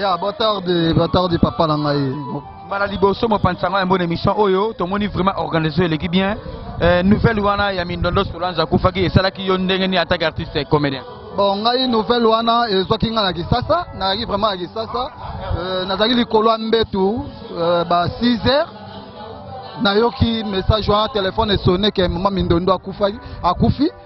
ya batarde batarde papa na ngai mbala liboso mopanzi sango ya mbona émission oyo tomoni vraiment organisation eleki bien euh, nouvelle wana ya mindondo solange akufaki esalaki yo ndenge nini atake artiste comédien bon ngai nouvelle wana ezwaki ngai na kisasa nazalaki vraiment na kisasa euh, nazalaki likolo ya mbetu euh, ba 6 heures nayoki message wana telefone esone ke mama mindondo akufi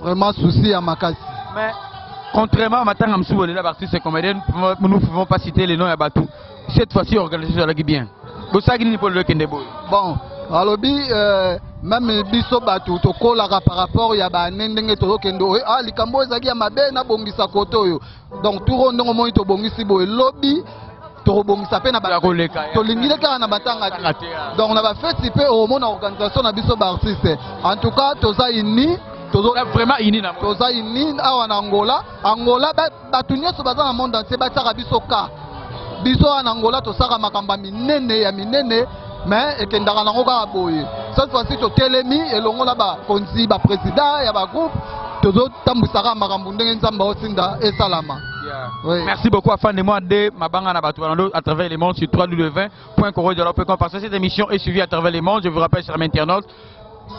Vraiment souci ya makasi. Mais contrairement à matanga msubo les artistes comédiens nous ne pouvons pas citer les noms ya batu. Cette fois-ci organisation la bien. Bosaki ni pour le kende boy. Bon, alobi euh, meme biso bato tokolaka par rapport ya bane ndenge tozokende oyo ah, likambo oyo ezalaki ya mabe nabongisa kote oyo donc tour oyo ndenge omoni tobongisi boye lobi tokobongisa mpe na tolingi te kaka na batanga te donc na bafeti mpe omona organisation na biso baartiste en tout cas toza ini vraiment ini na toza ini awa na angola angola bato nyonso baza na monde entier batiaka biso ka biso awa na angola tosaka makambo ya minene ya minene mais ekendaka nango kaka boye cette fois-ci totelemi elongo na bakonzi baprésident ya bagroupe tozotambwisaka makambo ndenge nzambe aotinda esalama Oui. Merci beaucoup à Fan de moi de Mabanga Nabatouando à travers les mondes sur www.corodialogue.com parce que cette émission est suivie à travers les mondes. Je vous rappelle, chers internautes,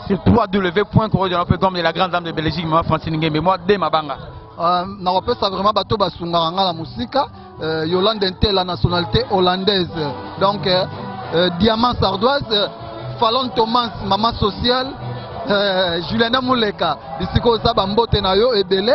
sur www.corodionape.com de la grande dame de Belgique maman Francine Ngembe moi de mabanga euh, nakopesa vraiment bato basungaka ngai na mosika euh, Yolande Ntela nationalité hollandaise donc euh, euh, Diamant Sardoise euh, Fallon Thomas maman sociale euh, Juliana Muleka bisika oza bambote na yo ebele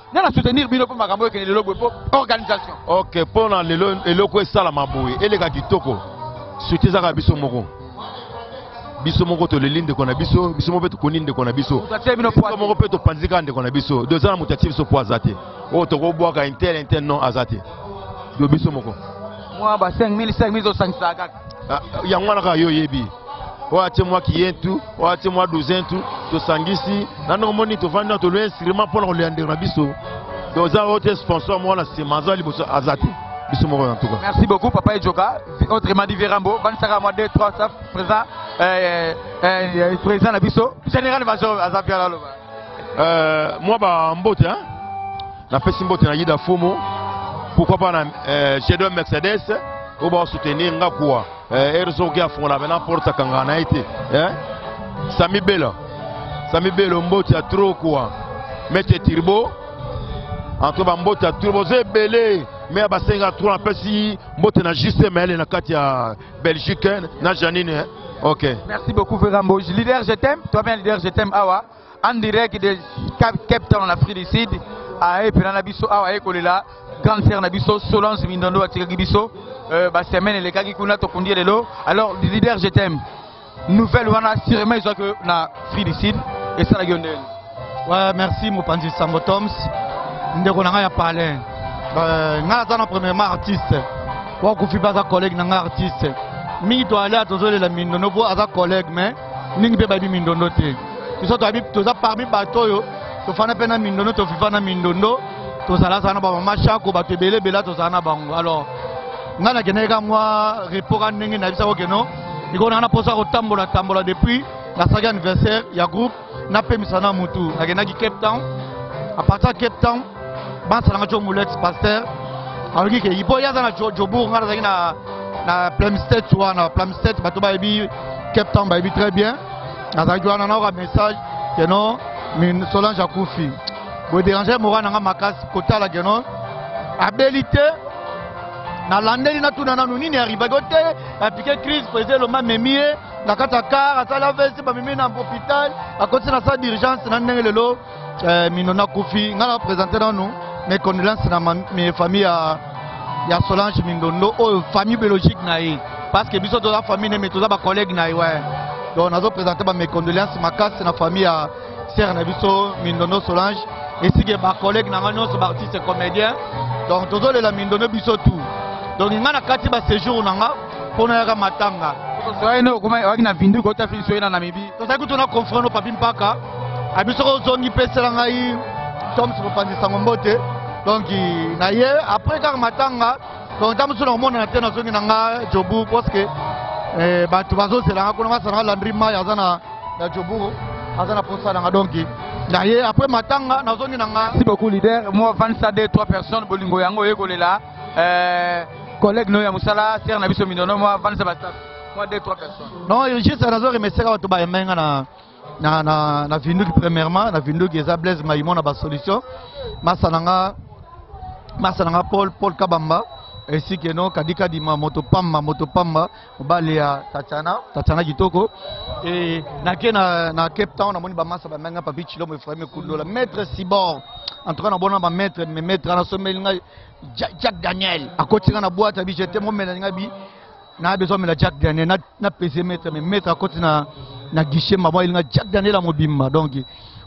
nga na soutenir bino mpo makambo ekende lelo boye mpo organisation ok mpo na lelo eloko esalama boye eleka kitoko suti ezaka biso moko biso moko toleli ndeko na biso biso moko mpe tokoni ndeko na biso biso moko mpe topanzi kaka ndeko na biso do eza na moto atie biso mpo aza te oyo tokobwaka intel intel non aza te do biso moko mwa ba 5000 5000 osangisaka Ah, yango wana kaka yo oyebi oyo atie mwa kiyentu oyo atie mwa duzentu tosangisi nano omoni tofandi na toloi instrument mpo na kolia ndeko na biso toza oyo te sponsor moko na nsima aza liboso aza te biso moko na tuka merci beaucoup papa ejoka autrement dit verambo banisaka mwa 2 3 staff présent euh, euh, euh, président na biso général major aza mpe alaloba mwa bambote napesi mbote na yida fumu pourquoi pas na euh, g2 mercedes oyo baosoutenir nga kuwa euh, erzo oke afongola pena porte akangaka na ye te eh? sami bela sami bela ombote ya tro kuwa mete tirbo entre bambote ya tro boza ebele me ya basenga tro napesi mbote na jc maele na kati ya belgique na janine eh? ok merci beaucoup verambo leader je t'aime toi bien leader je t'aime awa en direct de Cape Town na Afrique du Sud aye pena na biso awa aye kolela grande sœur na biso Solange Mindondo atikaki biso euh, ba semaine elekaki kuna tokundi lelo alors leader je t'aime nouvelle wana sûrement ezwaki na Afrique du Sud esalaki yo ndenge ouais, merci mopanzi sango toms ndeko na ngai ya palin euh, ngai aza na premièrement artiste wakufi mpe aza collègue na ngai artiste mingi toalia tozolela mindondo mpo aza collègue mais mingi mpe bayebi mindondo te biso toyebi toza parmi bato oyo tofanda mpe na mindondo toviva na mindondo tozalazala na bamama shako bato ebele ebele tozala na bango alors ngai nakendaki ka mwa repoka ndenge nayebisa kokeno ekonaka na mposa kotambola tambola depuis nasalaki anniversaire ya groupe napemisa na motu nakendaki cape town apartir ya cape town basalanga jo mulet pasteur aloki ke ipo ye aza na jobourg ngai nazalaki na na plamstet wana plamstet bato bayebi cape town bayebi très bien nazalaki wana naoka message keno solange akufi boderange mora na ngai makasi kotala keno abeli te nalandeli natuna nanu nini arrivaki ote apike crise président elomba amemi ye na kati ya kar asali avc bamemi na hôpital akoti na sa d'urgence na ndenge lelo eh, mino nakufi ngai na présente nanu mes condoléances na mes famille ya, ya solange mindondo oyo famille biologique na ye parce que biso toza famille ne me toza bacollègue na ye we donc nazo présente ba mes condoléances makasi na famille ya sere na biso mindondo solange esike bacollègue na ngai nyonso baartiste comédien donc tozolela mindondo biso tout donc ngai na kati baséjour na ngai mpo nayaka matanga soye nde okoma oyaki na vindu kota fili soye na namibi tozali kutu na confrant no papi mpaka abi soki ozongi pesela ngai toms mopanzi sango mbote donc na ye après kaka matanga donc ntango mosusu nakomonana te nazongi na nga jobu parceke eh, bato bazozela nga kuna masana nga landri mai aza na jobu aza na mposa na nga donc na ye après matanga nazongi na nga si beaucoup leader moi 22 3 personnes bolingo yango oyekolela eh, collègue no ya mosala sere na biso mindono mwa vandisa bastaff mwa 2 3 personnes non juste nazo remercie kaka bato bayembe nga na na na na vinduki premièrement na vinduki eza blaise maimo na basolution masa na nga masa na nga paul paul kabamba ainsi que non kadika dima moto pamba moto pamba mobali ya tatiana tatiana kitoko e nake na, na cape town namoni bamasa bambenga papi chilomo efraime kundola maître sibor en tout cas nabona bamaître me maître wana sombeli ngai Jack Daniel akoti nga na boîte abi j'étais mon mena nga bi na besoin mela Jack Daniel na na peser maître mais maître akoti na na guichet ma boîte nga Jack Daniel a mobimba donc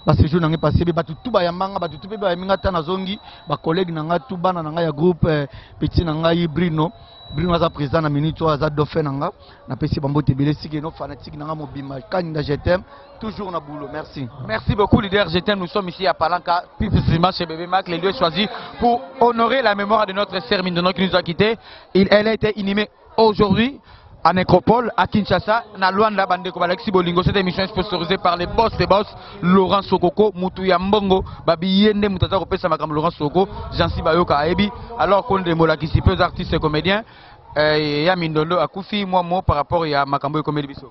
ba séjour na ngai passé ba tout ba yambanga ba tout ba minga tana zongi ba collègue na nga tout bana na nga ya groupe eh, petit na ngai Bruno Bruno aza président na minute aza dauphin na nga na pesi ba mbote belesi que no fanatique na nga mobimba kani na je t'aime Toujours na boulot, merci. Merci beaucoup, leader. Je t'aime. Nous sommes ici à Palanca, plus précisément chez Bébé Mac, les lieux choisis pour honorer la mémoire de notre sœur Mindono qui nous a quittés. Il, elle a été inhumée aujourd'hui à Nécropole, à Kinshasa, na Luanda, Bandeko Balexi Bolingo. Cette émission est sponsorisée par les boss des boss, Laurent Sokoko, Moutou Yambongo, Babi Yende, Moutata Kopesa Makam Laurent Sokoko, Jansi Bayoka Aebi, alors qu'on démola qui s'y peut, artistes et comédiens, euh, Yamindondo Akoufi, moi, moi, par rapport à Makambo et Comédie Bissot.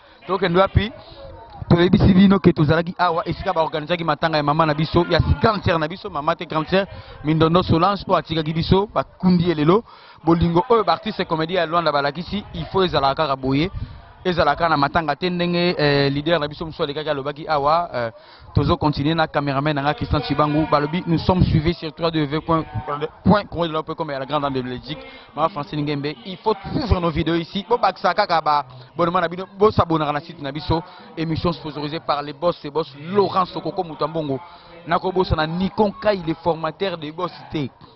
tokende wapi toyebisi bino ke tozalaki awa esika baorganizaki matanga ya mama na biso ya grande sere na biso mama te grande sere mindondo solange oyo atikaki biso bakundi ye lelo bolingo oyo baartiste comédie ya lwanda balakisi il faut ezalaka kaka boye ezalaka na matanga te ndenge eh, leader na biso mosusu alekaki alobaki awa eh, tozo continuer na cameraman nanga Christian Chibangu balobi nous sommes suivis sur 3W point point Congo de l'Europe comme à la grande dame de Belgique ma Francine Ngembe il faut suivre nos vidéos ici bo bakisa kaka ba bonnement na bino bo s'abonner na site na biso émission sponsorisée par les boss et boss Laurent Sokoko Mutambongo nakobosana Nikon Kai le formateur des boss te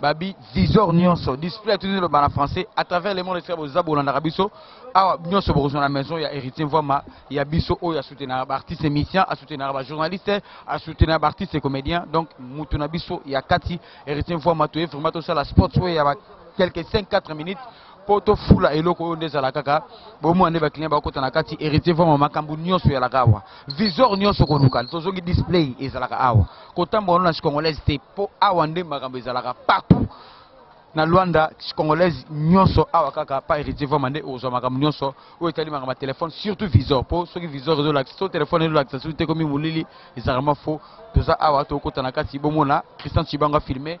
babi visor nyonso display atuni eloba na français à travers le monde esika boza bolandaka biso awa nyonso bokozwa na maison ya héritier mvwama ya biso oyo asoutenaka baartiste émission asoutenaka bajournaliste asoutenaka baartiste comédien donc moto na biso ya kati héritier mvwama toye vraiment tosala sports oyo ya ba quelque 5 4 minutes mpo tofula eloko oyo nde ezala kaka bomona nde baclient bakota na kati héritier vama makambo nyonso yalaka awa visor nyonso koluka tozongi display ezalaka awa kotambola no na congolaise te mpo awa nde makambo ezalaka partout na luanda congolaise nyonso awa kaka pa héritier vama nde okozwa makambo nyonso oyo etali makambo ya telefone surtout visor mpo soki visor ezolakisa so telefone ezolakisa soki te komi molili ezalaka mwa fo toza awa tokokota na kati bomona christian cibango afilme